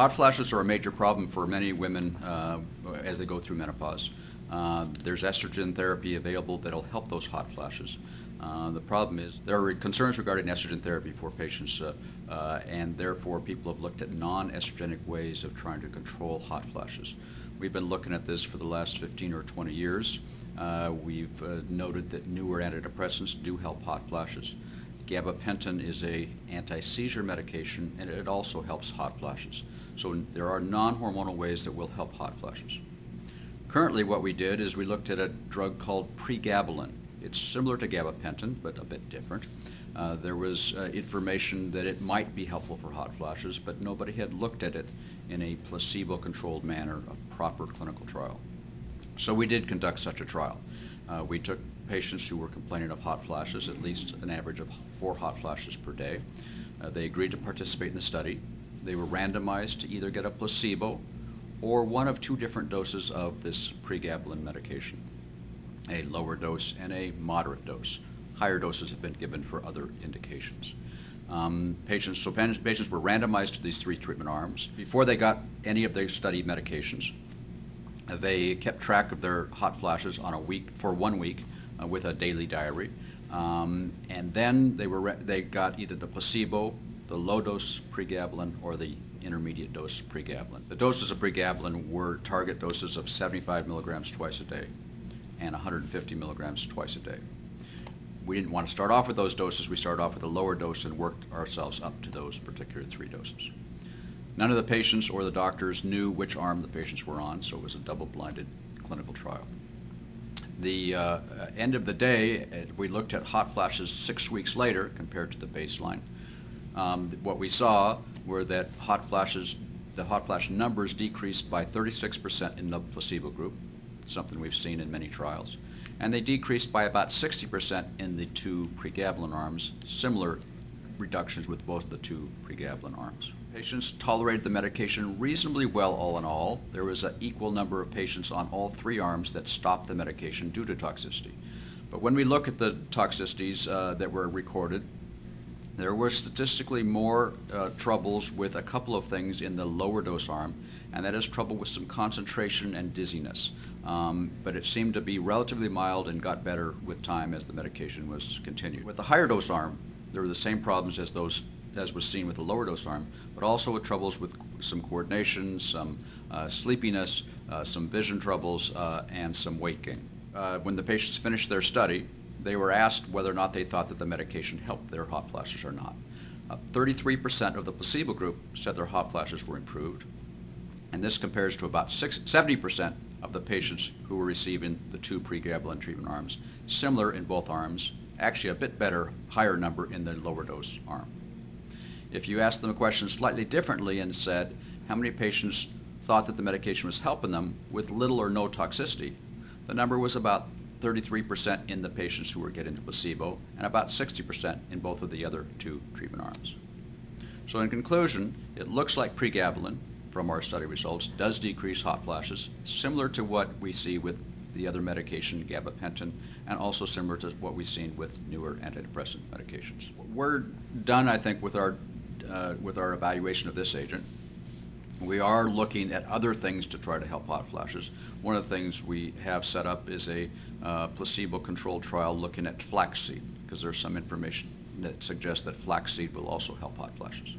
Hot flashes are a major problem for many women uh, as they go through menopause. Uh, there's estrogen therapy available that'll help those hot flashes. Uh, the problem is there are concerns regarding estrogen therapy for patients, uh, uh, and therefore people have looked at non-estrogenic ways of trying to control hot flashes. We've been looking at this for the last 15 or 20 years. Uh, we've noted that newer antidepressants do help hot flashes. Gabapentin is a anti-seizure medication, and it also helps hot flashes. So there are non-hormonal ways that will help hot flashes. Currently, what we did is we looked at a drug called pregabalin. It's similar to gabapentin, but a bit different. Uh, there was uh, information that it might be helpful for hot flashes, but nobody had looked at it in a placebo controlled manner, a proper clinical trial. So we did conduct such a trial. Uh, we took patients who were complaining of hot flashes, at least an average of four hot flashes per day. Uh, they agreed to participate in the study. They were randomized to either get a placebo or one of two different doses of this pregabalin medication a lower dose and a moderate dose. Higher doses have been given for other indications. Um, patients, so patients were randomized to these three treatment arms. Before they got any of their study medications, they kept track of their hot flashes on a week for one week uh, with a daily diary, um, and then they were they got either the placebo, the low dose pregabalin, or the intermediate dose pregabalin. The doses of pregabalin were target doses of 75 milligrams twice a day and 150 milligrams twice a day. We didn't want to start off with those doses. We started off with a lower dose and worked ourselves up to those particular three doses. None of the patients or the doctors knew which arm the patients were on, so it was a double-blinded clinical trial. The uh, end of the day, we looked at hot flashes six weeks later compared to the baseline. Um, what we saw were that hot flashes, the hot flash numbers decreased by 36% in the placebo group, something we've seen in many trials. And they decreased by about 60% in the two pregabalin arms, similar reductions with both the two pregabalin arms. Patients tolerated the medication reasonably well all in all. There was an equal number of patients on all three arms that stopped the medication due to toxicity. But when we look at the toxicities uh, that were recorded, there were statistically more uh, troubles with a couple of things in the lower dose arm, and that is trouble with some concentration and dizziness. Um, but it seemed to be relatively mild and got better with time as the medication was continued. With the higher dose arm, there were the same problems as those as was seen with the lower dose arm, but also with troubles with some coordination, some uh, sleepiness, uh, some vision troubles, uh, and some weight gain. Uh, when the patients finished their study, they were asked whether or not they thought that the medication helped their hot flashes or not. 33% uh, of the placebo group said their hot flashes were improved, and this compares to about 70% of the patients who were receiving the two pregabalin treatment arms, similar in both arms, actually a bit better, higher number in the lower dose arm. If you asked them a question slightly differently and said, how many patients thought that the medication was helping them with little or no toxicity, the number was about 33% in the patients who were getting the placebo, and about 60% in both of the other two treatment arms. So, in conclusion, it looks like pregabalin, from our study results, does decrease hot flashes, similar to what we see with the other medication, gabapentin, and also similar to what we've seen with newer antidepressant medications. We're done, I think, with our, uh, with our evaluation of this agent. We are looking at other things to try to help hot flashes. One of the things we have set up is a uh, placebo-controlled trial looking at flaxseed, because there's some information that suggests that flaxseed will also help hot flashes.